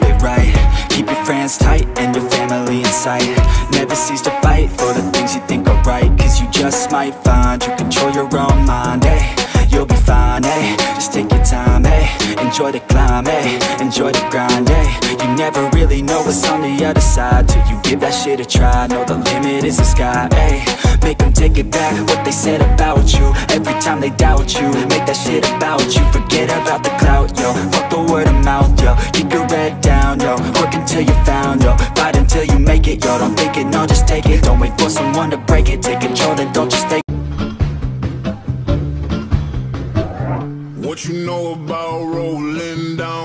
life, it right. Keep your friends tight and your family in sight. Never cease to fight for the things you think are right Cause you just might find you control your own mind, eh? You'll be fine, eh? Just take your time, eh? Enjoy the climb, eh? Enjoy the grind, eh? You never really know what's on the other side Till you give that shit a try. Know the limit is the sky, eh? Make them take it back what they said about you. Every time they doubt you Make that shit about you. Forget it, yo Don't think it, no, just take it. Don't wait for someone to break it Take control, then don't just take What you know about rolling down